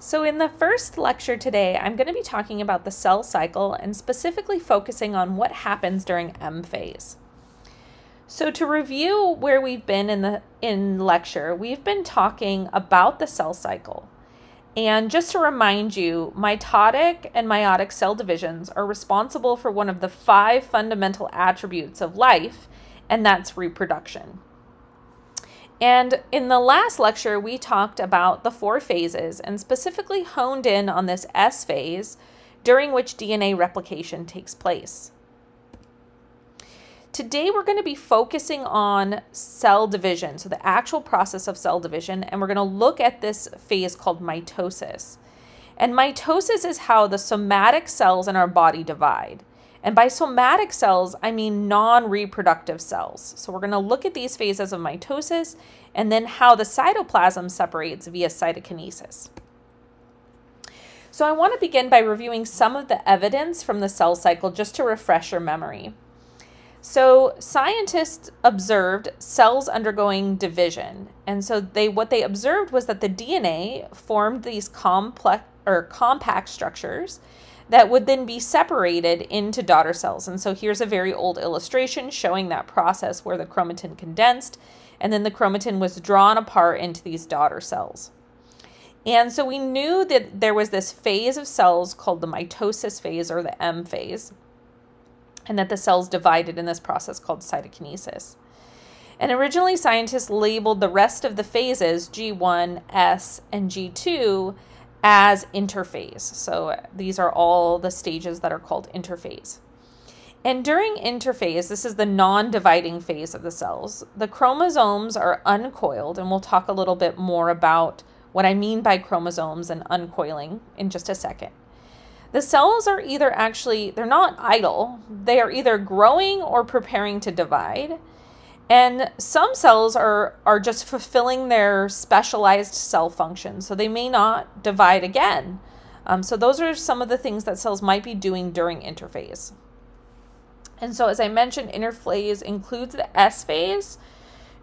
So, in the first lecture today, I'm going to be talking about the cell cycle and specifically focusing on what happens during M phase. So, to review where we've been in the in lecture, we've been talking about the cell cycle. And just to remind you, mitotic and meiotic cell divisions are responsible for one of the five fundamental attributes of life, and that's reproduction. And in the last lecture, we talked about the four phases and specifically honed in on this S phase during which DNA replication takes place. Today, we're going to be focusing on cell division, so the actual process of cell division, and we're going to look at this phase called mitosis. And mitosis is how the somatic cells in our body divide. And by somatic cells, I mean non reproductive cells. So we're going to look at these phases of mitosis and then how the cytoplasm separates via cytokinesis. So I want to begin by reviewing some of the evidence from the cell cycle just to refresh your memory. So scientists observed cells undergoing division. And so they what they observed was that the DNA formed these complex or compact structures that would then be separated into daughter cells. And so here's a very old illustration showing that process where the chromatin condensed and then the chromatin was drawn apart into these daughter cells. And so we knew that there was this phase of cells called the mitosis phase or the M phase, and that the cells divided in this process called cytokinesis. And originally, scientists labeled the rest of the phases, G1, S, and G2, as interphase. So these are all the stages that are called interphase. And during interphase, this is the non dividing phase of the cells, the chromosomes are uncoiled, and we'll talk a little bit more about what I mean by chromosomes and uncoiling in just a second. The cells are either actually, they're not idle, they are either growing or preparing to divide. And some cells are, are just fulfilling their specialized cell function, so they may not divide again. Um, so those are some of the things that cells might be doing during interphase. And so as I mentioned, interphase includes the S phase.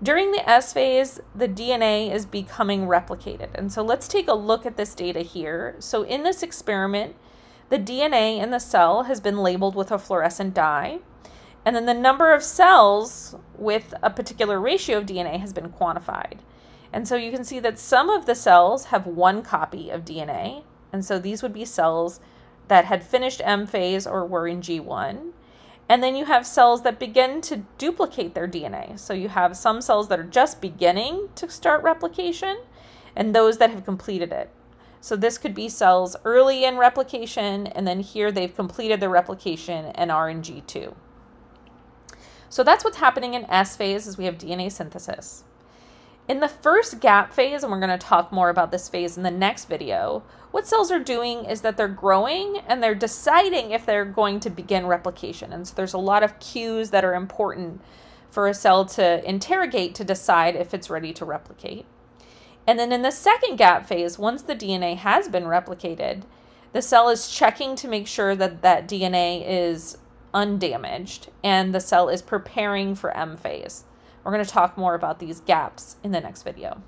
During the S phase, the DNA is becoming replicated. And so let's take a look at this data here. So in this experiment, the DNA in the cell has been labeled with a fluorescent dye. And then the number of cells with a particular ratio of DNA has been quantified. And so you can see that some of the cells have one copy of DNA. And so these would be cells that had finished M phase or were in G1. And then you have cells that begin to duplicate their DNA. So you have some cells that are just beginning to start replication and those that have completed it. So this could be cells early in replication, and then here they've completed their replication and are in G2. So that's what's happening in S phase is we have DNA synthesis. In the first gap phase, and we're going to talk more about this phase in the next video, what cells are doing is that they're growing and they're deciding if they're going to begin replication. And so there's a lot of cues that are important for a cell to interrogate to decide if it's ready to replicate. And then in the second gap phase, once the DNA has been replicated, the cell is checking to make sure that that DNA is undamaged and the cell is preparing for M phase. We're going to talk more about these gaps in the next video.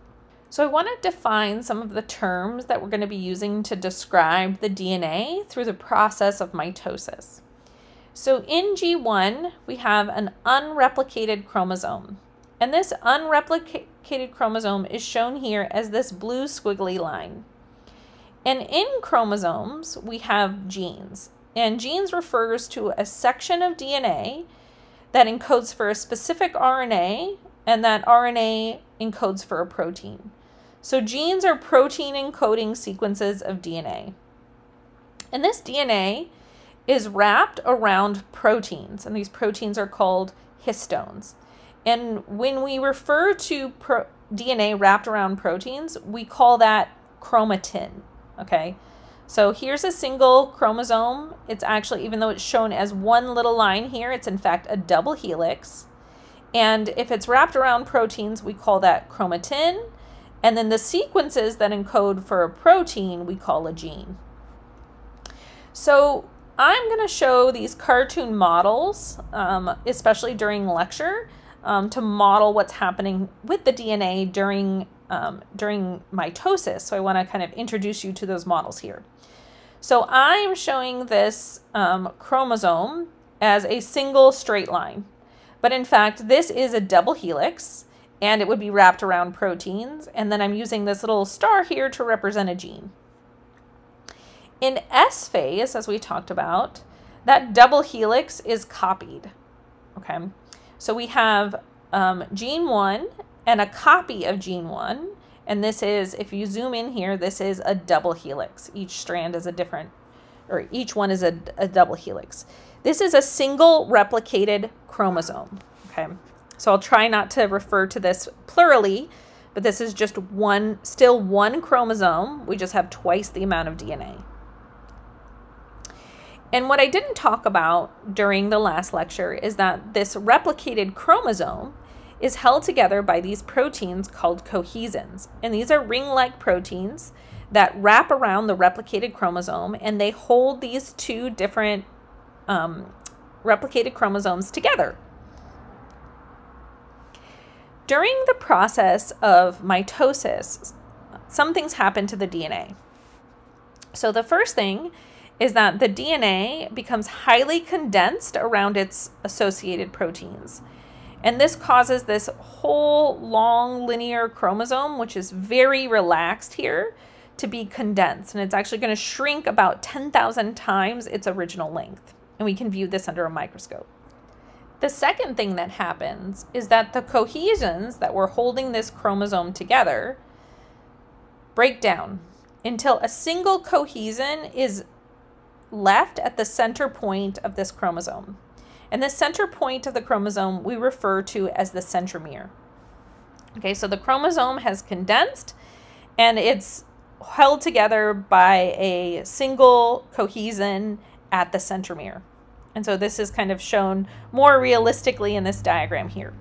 So I want to define some of the terms that we're going to be using to describe the DNA through the process of mitosis. So in G1, we have an unreplicated chromosome. And this unreplicated chromosome is shown here as this blue squiggly line. And in chromosomes, we have genes. And genes refers to a section of DNA that encodes for a specific RNA, and that RNA encodes for a protein. So genes are protein encoding sequences of DNA. And this DNA is wrapped around proteins, and these proteins are called histones. And when we refer to DNA wrapped around proteins, we call that chromatin, okay? So here's a single chromosome. It's actually, even though it's shown as one little line here, it's in fact a double helix. And if it's wrapped around proteins, we call that chromatin. And then the sequences that encode for a protein, we call a gene. So I'm going to show these cartoon models, um, especially during lecture, um, to model what's happening with the DNA during um, during mitosis. So I want to kind of introduce you to those models here. So I'm showing this um, chromosome as a single straight line. But in fact, this is a double helix and it would be wrapped around proteins. And then I'm using this little star here to represent a gene. In S phase, as we talked about, that double helix is copied. Okay, so we have um, gene 1 and a copy of gene 1. And this is, if you zoom in here, this is a double helix. Each strand is a different, or each one is a, a double helix. This is a single replicated chromosome. Okay, so I'll try not to refer to this plurally, but this is just one, still one chromosome. We just have twice the amount of DNA. And what I didn't talk about during the last lecture is that this replicated chromosome is held together by these proteins called cohesins. And these are ring like proteins that wrap around the replicated chromosome and they hold these two different um, replicated chromosomes together. During the process of mitosis, some things happen to the DNA. So the first thing is that the DNA becomes highly condensed around its associated proteins. And this causes this whole long linear chromosome, which is very relaxed here, to be condensed. And it's actually going to shrink about 10,000 times its original length. And we can view this under a microscope. The second thing that happens is that the cohesins that were holding this chromosome together break down until a single cohesin is left at the center point of this chromosome. And the center point of the chromosome we refer to as the centromere. Okay, so the chromosome has condensed and it's held together by a single cohesin at the centromere. And so this is kind of shown more realistically in this diagram here.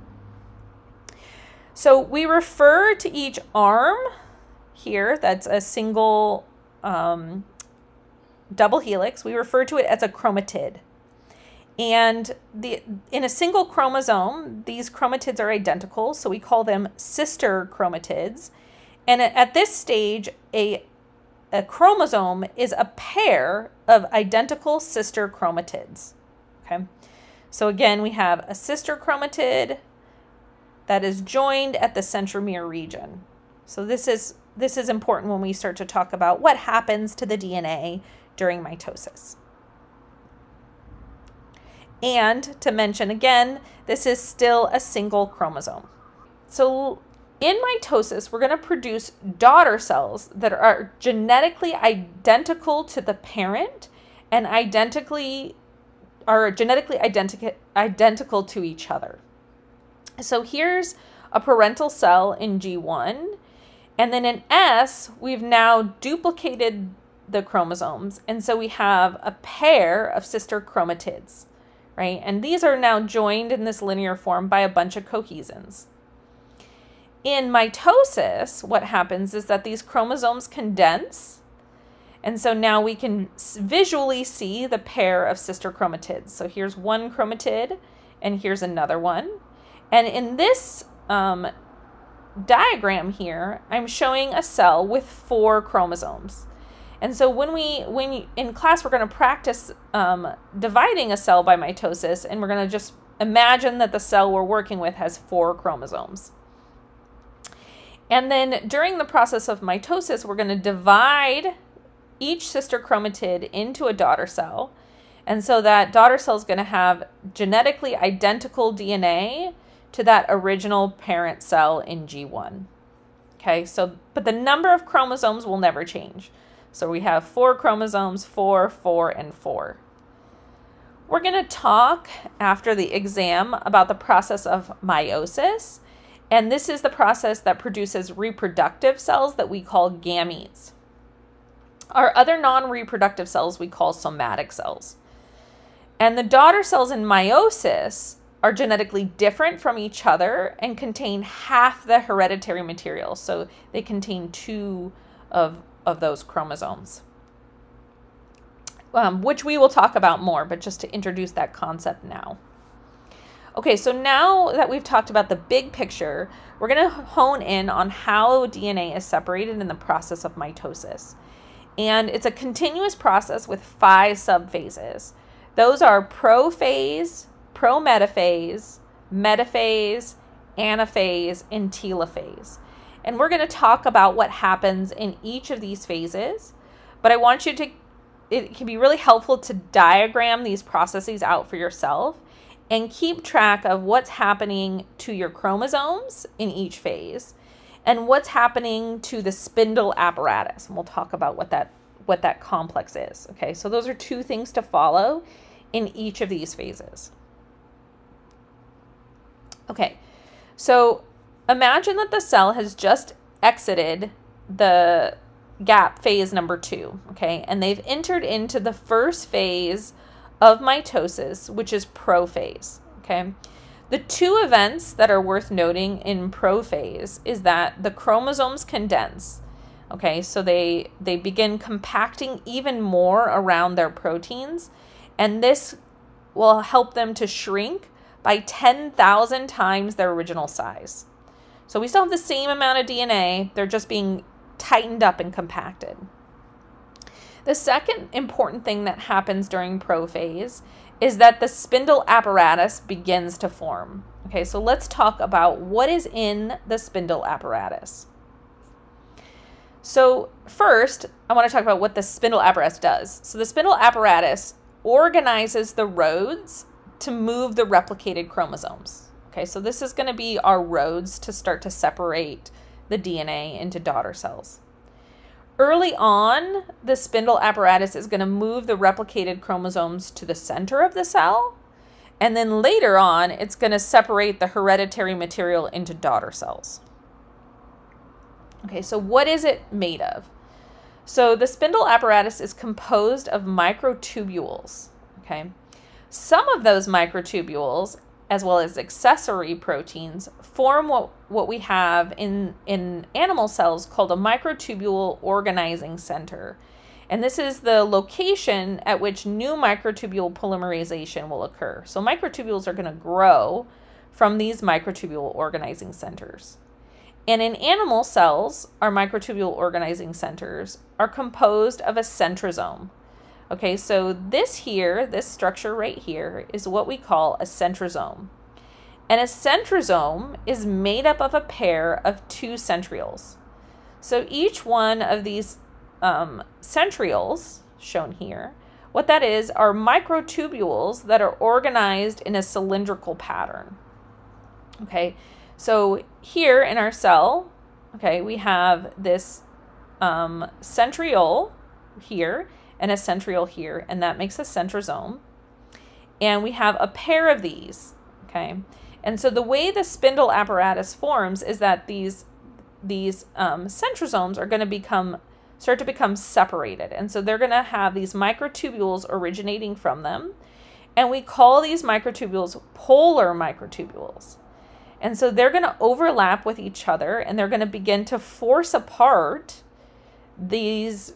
So we refer to each arm here, that's a single um, double helix, we refer to it as a chromatid. And the in a single chromosome, these chromatids are identical, so we call them sister chromatids. And at this stage, a, a chromosome is a pair of identical sister chromatids. Okay, so again, we have a sister chromatid that is joined at the centromere region. So this is this is important when we start to talk about what happens to the DNA during mitosis. And to mention again, this is still a single chromosome. So in mitosis, we're going to produce daughter cells that are genetically identical to the parent and identically are genetically identical identical to each other. So here's a parental cell in G1 and then in S, we've now duplicated the chromosomes. And so we have a pair of sister chromatids, right? And these are now joined in this linear form by a bunch of cohesins. In mitosis, what happens is that these chromosomes condense. And so now we can visually see the pair of sister chromatids. So here's one chromatid and here's another one. And in this um, diagram here, I'm showing a cell with four chromosomes. And so when we when you, in class we're going to practice um, dividing a cell by mitosis, and we're going to just imagine that the cell we're working with has four chromosomes. And then during the process of mitosis, we're going to divide each sister chromatid into a daughter cell. And so that daughter cell is going to have genetically identical DNA to that original parent cell in G1. Okay, so, but the number of chromosomes will never change. So we have four chromosomes, four, four, and four. We're going to talk after the exam about the process of meiosis. And this is the process that produces reproductive cells that we call gametes. Our other non reproductive cells we call somatic cells. And the daughter cells in meiosis are genetically different from each other and contain half the hereditary material. So they contain two of of those chromosomes, um, which we will talk about more, but just to introduce that concept now. Okay, so now that we've talked about the big picture, we're going to hone in on how DNA is separated in the process of mitosis. And it's a continuous process with five subphases. Those are prophase, prometaphase, metaphase, anaphase, and telophase. And we're going to talk about what happens in each of these phases. But I want you to, it can be really helpful to diagram these processes out for yourself and keep track of what's happening to your chromosomes in each phase and what's happening to the spindle apparatus. And we'll talk about what that what that complex is. Okay? So those are two things to follow in each of these phases. Okay. So imagine that the cell has just exited the gap phase number 2, okay? And they've entered into the first phase of mitosis, which is prophase. Okay. The two events that are worth noting in prophase is that the chromosomes condense. Okay, so they they begin compacting even more around their proteins, and this will help them to shrink by 10,000 times their original size. So we still have the same amount of DNA, they're just being tightened up and compacted. The second important thing that happens during prophase is that the spindle apparatus begins to form. Okay, so let's talk about what is in the spindle apparatus. So, first, I want to talk about what the spindle apparatus does. So, the spindle apparatus organizes the roads to move the replicated chromosomes. Okay, so this is going to be our roads to start to separate the DNA into daughter cells. Early on, the spindle apparatus is going to move the replicated chromosomes to the center of the cell. And then later on, it's going to separate the hereditary material into daughter cells. Okay, so what is it made of? So the spindle apparatus is composed of microtubules. Okay, some of those microtubules as well as accessory proteins, form what, what we have in, in animal cells called a microtubule organizing center. And this is the location at which new microtubule polymerization will occur. So microtubules are going to grow from these microtubule organizing centers. And in animal cells, our microtubule organizing centers are composed of a centrosome. Okay, so this here, this structure right here, is what we call a centrosome. And a centrosome is made up of a pair of two centrioles. So each one of these um, centrioles, shown here, what that is are microtubules that are organized in a cylindrical pattern. Okay, so here in our cell, okay, we have this um, centriole here, and a centriole here, and that makes a centrosome. And we have a pair of these, okay? And so the way the spindle apparatus forms is that these these um, centrosomes are going to become start to become separated, and so they're going to have these microtubules originating from them, and we call these microtubules polar microtubules. And so they're going to overlap with each other, and they're going to begin to force apart these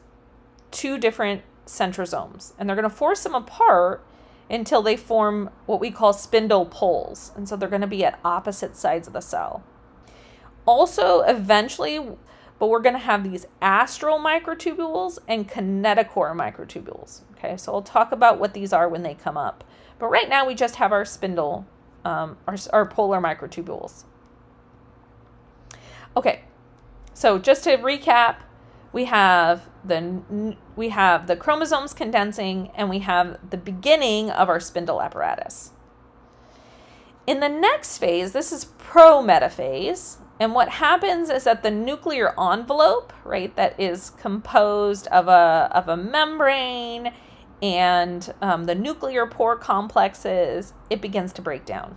two different centrosomes. And they're going to force them apart until they form what we call spindle poles. And so they're going to be at opposite sides of the cell. Also, eventually, but we're going to have these astral microtubules and kinetochore microtubules. Okay, so I'll talk about what these are when they come up. But right now, we just have our spindle, um, our, our polar microtubules. Okay, so just to recap, we have the we have the chromosomes condensing and we have the beginning of our spindle apparatus. In the next phase, this is prometaphase, and what happens is that the nuclear envelope, right, that is composed of a of a membrane and um, the nuclear pore complexes, it begins to break down.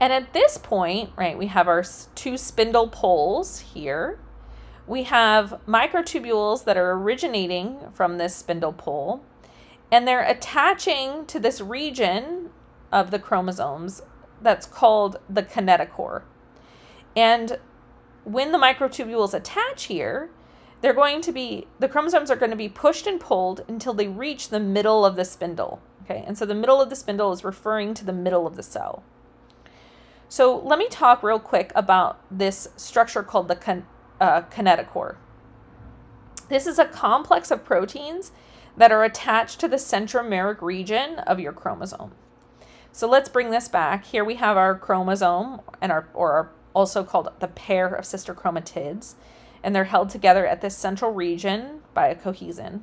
And at this point, right, we have our two spindle poles here we have microtubules that are originating from this spindle pole, and they're attaching to this region of the chromosomes that's called the kinetochore. And when the microtubules attach here, they're going to be, the chromosomes are going to be pushed and pulled until they reach the middle of the spindle. Okay, and so the middle of the spindle is referring to the middle of the cell. So let me talk real quick about this structure called the uh, kinetochore. This is a complex of proteins that are attached to the centromeric region of your chromosome. So let's bring this back. Here we have our chromosome and our or our, also called the pair of sister chromatids, and they're held together at this central region by a cohesin.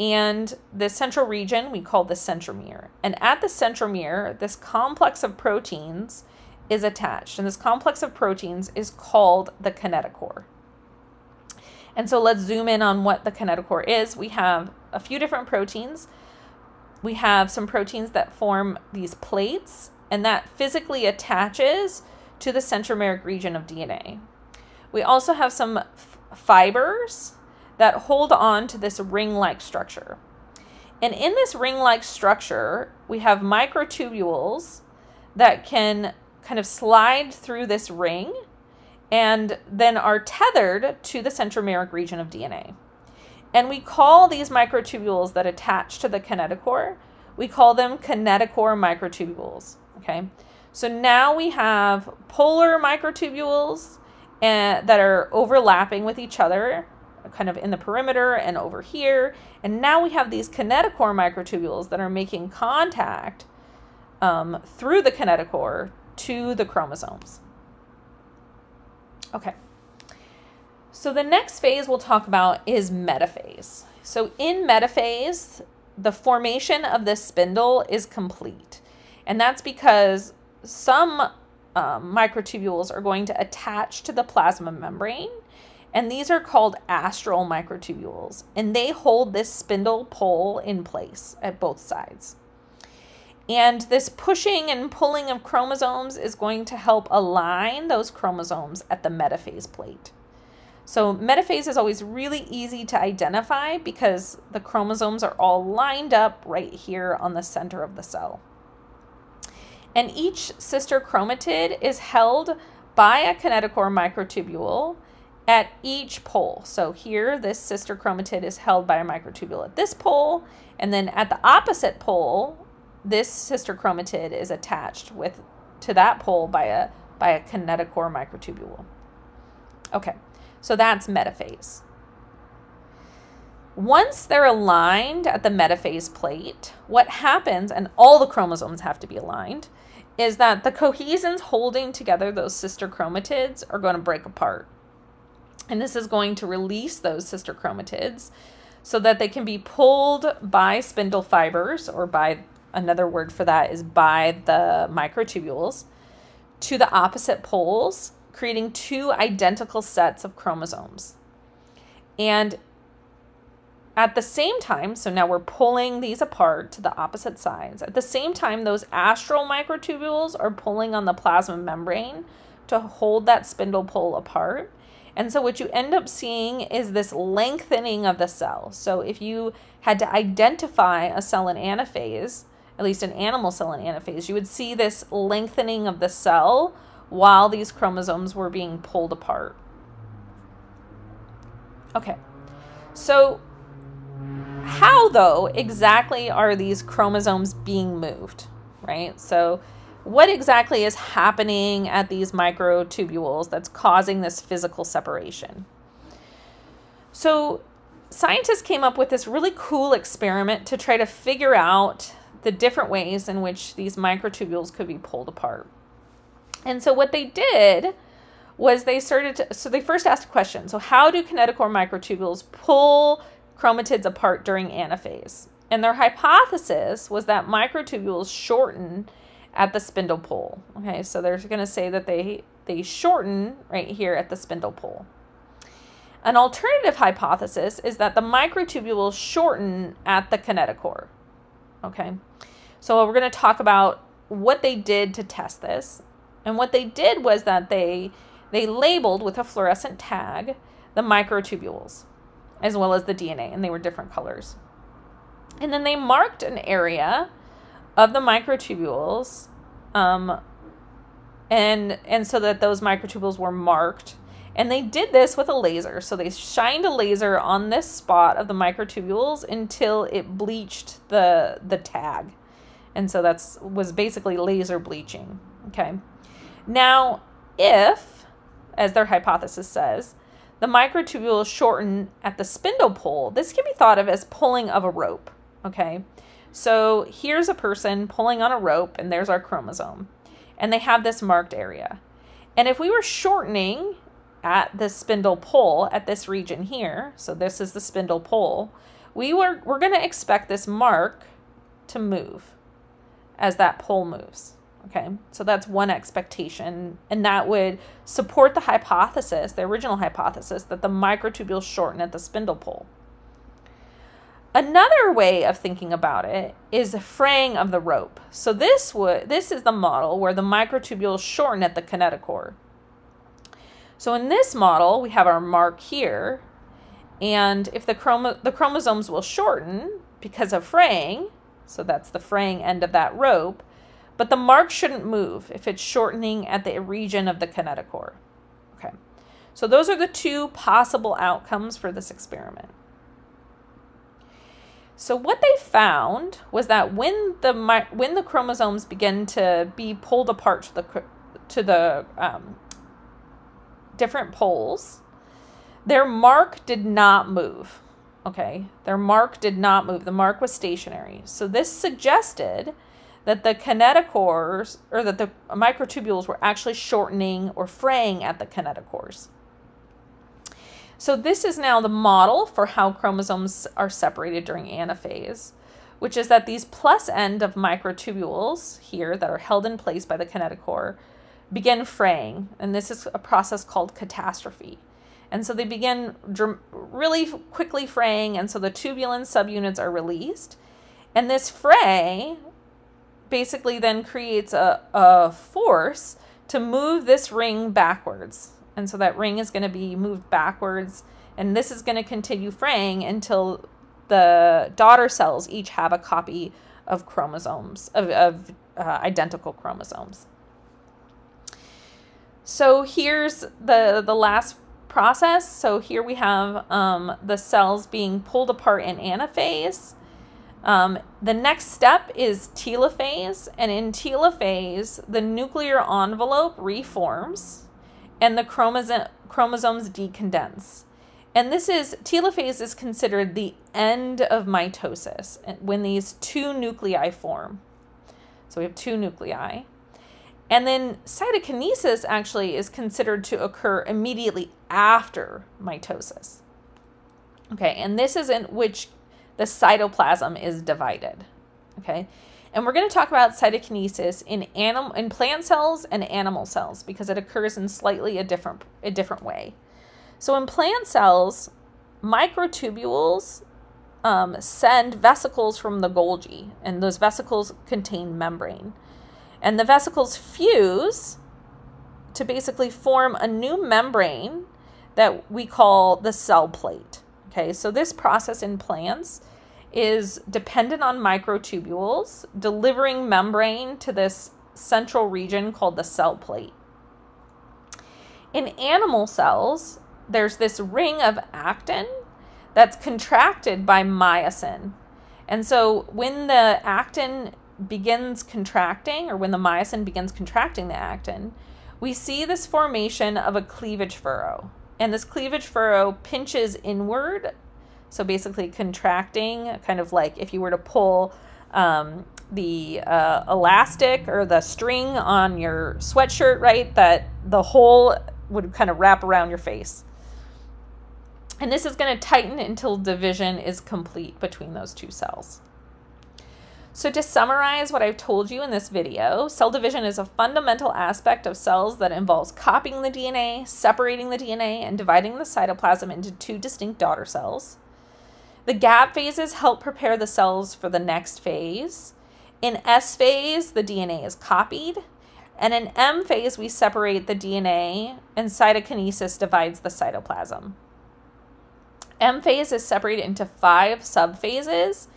And the central region we call the centromere. And at the centromere, this complex of proteins is attached. And this complex of proteins is called the kinetochore. And so let's zoom in on what the kinetochore is. We have a few different proteins. We have some proteins that form these plates, and that physically attaches to the centromeric region of DNA. We also have some fibers that hold on to this ring like structure. And in this ring like structure, we have microtubules that can kind of slide through this ring and then are tethered to the centromeric region of DNA. And we call these microtubules that attach to the kinetochore, we call them kinetochore microtubules. Okay. So now we have polar microtubules and, that are overlapping with each other, kind of in the perimeter and over here. And now we have these kinetochore microtubules that are making contact um, through the kinetochore to the chromosomes. Okay. So the next phase we'll talk about is metaphase. So in metaphase, the formation of this spindle is complete. And that's because some um, microtubules are going to attach to the plasma membrane. And these are called astral microtubules. And they hold this spindle pole in place at both sides. And this pushing and pulling of chromosomes is going to help align those chromosomes at the metaphase plate. So metaphase is always really easy to identify because the chromosomes are all lined up right here on the center of the cell. And each sister chromatid is held by a kinetochore microtubule at each pole. So here, this sister chromatid is held by a microtubule at this pole, and then at the opposite pole, this sister chromatid is attached with to that pole by a by a kinetochore microtubule. Okay, so that's metaphase. Once they're aligned at the metaphase plate, what happens, and all the chromosomes have to be aligned, is that the cohesins holding together those sister chromatids are going to break apart. And this is going to release those sister chromatids so that they can be pulled by spindle fibers or by another word for that is by the microtubules to the opposite poles, creating two identical sets of chromosomes. And at the same time, so now we're pulling these apart to the opposite sides. At the same time, those astral microtubules are pulling on the plasma membrane to hold that spindle pole apart. And so what you end up seeing is this lengthening of the cell. So if you had to identify a cell in anaphase, at least an animal cell in anaphase, you would see this lengthening of the cell while these chromosomes were being pulled apart. Okay, so how, though, exactly are these chromosomes being moved, right? So, what exactly is happening at these microtubules that's causing this physical separation? So, scientists came up with this really cool experiment to try to figure out the different ways in which these microtubules could be pulled apart. And so what they did was they started to, so they first asked a question. So how do kinetochore microtubules pull chromatids apart during anaphase? And their hypothesis was that microtubules shorten at the spindle pole. Okay, so they're going to say that they they shorten right here at the spindle pole. An alternative hypothesis is that the microtubules shorten at the kinetochore. Okay. So we're going to talk about what they did to test this. And what they did was that they they labeled with a fluorescent tag the microtubules as well as the DNA and they were different colors. And then they marked an area of the microtubules um, and and so that those microtubules were marked And they did this with a laser. So they shined a laser on this spot of the microtubules until it bleached the the tag. And so that's was basically laser bleaching. Okay. Now, if, as their hypothesis says, the microtubules shorten at the spindle pole, this can be thought of as pulling of a rope. Okay. So here's a person pulling on a rope, and there's our chromosome. And they have this marked area. And if we were shortening at the spindle pole at this region here, so this is the spindle pole, we were we're going to expect this mark to move as that pole moves. Okay, so that's one expectation, and that would support the hypothesis, the original hypothesis, that the microtubules shorten at the spindle pole. Another way of thinking about it is the fraying of the rope. So this would this is the model where the microtubules shorten at the kinetochore. So in this model, we have our mark here, and if the, chromo- the chromosomes will shorten because of fraying, so that's the fraying end of that rope, but the mark shouldn't move if it's shortening at the region of the kinetochore. Okay, so those are the two possible outcomes for this experiment. So what they found was that when the when the chromosomes begin to be pulled apart to the to the um, different poles. Their mark did not move. Okay, their mark did not move. The mark was stationary. So this suggested that the kinetochores or that the microtubules were actually shortening or fraying at the kinetochores. So this is now the model for how chromosomes are separated during anaphase, which is that these plus end of microtubules here that are held in place by the kinetochore begin fraying, and this is a process called catastrophe. And so they begin really quickly fraying, and so the tubulin subunits are released. And this fray basically then creates a, a force to move this ring backwards. And so that ring is going to be moved backwards, and this is going to continue fraying until the daughter cells each have a copy of chromosomes, of, of uh, identical chromosomes. So here's the, the last process. So here we have um, the cells being pulled apart in anaphase. Um, the next step is telophase, and in telophase, the nuclear envelope reforms and the chromosom, chromosomes decondense. And this is, telophase is considered the end of mitosis when these two nuclei form. So we have two nuclei. And then cytokinesis actually is considered to occur immediately after mitosis. Okay, and this is in which the cytoplasm is divided. Okay, and we're going to talk about cytokinesis in animal in plant cells and animal cells because it occurs in slightly a different a different way. So in plant cells, microtubules um, send vesicles from the Golgi, and those vesicles contain membrane. And the vesicles fuse to basically form a new membrane that we call the cell plate. Okay, so this process in plants is dependent on microtubules delivering membrane to this central region called the cell plate. In animal cells, there's this ring of actin that's contracted by myosin. And so when the actin begins contracting, or when the myosin begins contracting the actin, we see this formation of a cleavage furrow. And this cleavage furrow pinches inward, so basically contracting, kind of like if you were to pull um, the uh, elastic or the string on your sweatshirt, right? That the hole would kind of wrap around your face. And this is going to tighten until division is complete between those two cells. So to summarize what I've told you in this video, cell division is a fundamental aspect of cells that involves copying the DNA, separating the DNA, and dividing the cytoplasm into two distinct daughter cells. The gap phases help prepare the cells for the next phase. In S phase, the DNA is copied. And in M phase, we separate the DNA and cytokinesis divides the cytoplasm. M phase is separated into five subphases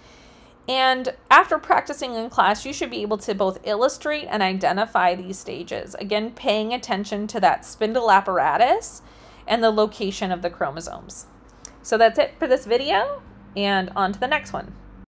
and after practicing in class, you should be able to both illustrate and identify these stages. Again, paying attention to that spindle apparatus and the location of the chromosomes. So that's it for this video, and on to the next one.